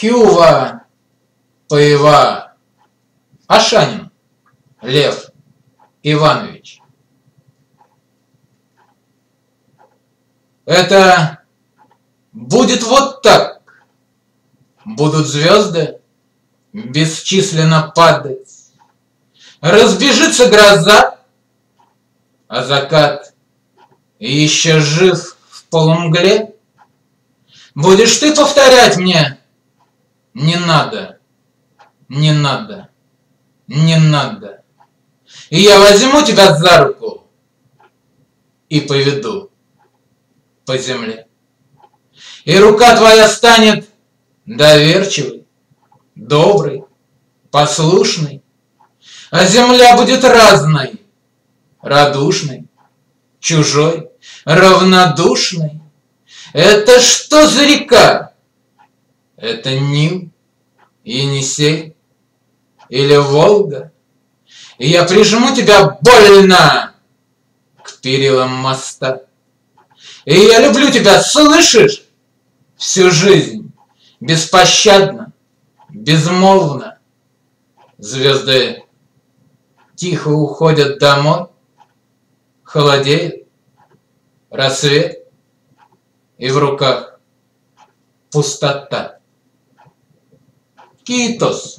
Хюва, Паева, Ашанин, Лев Иванович. Это будет вот так. Будут звезды бесчисленно падать. Разбежится гроза, а закат еще жив в полумгле. Будешь ты повторять мне, не надо, не надо, не надо. И я возьму тебя за руку и поведу по земле. И рука твоя станет доверчивой, доброй, послушной, а земля будет разной, радушной, чужой, равнодушной. Это что за река? Это Нил, Енисей или Волга? И я прижму тебя больно к перилам моста. И я люблю тебя, слышишь? Всю жизнь, беспощадно, безмолвно. Звезды тихо уходят домой, холодеет рассвет, и в руках пустота. Quitos.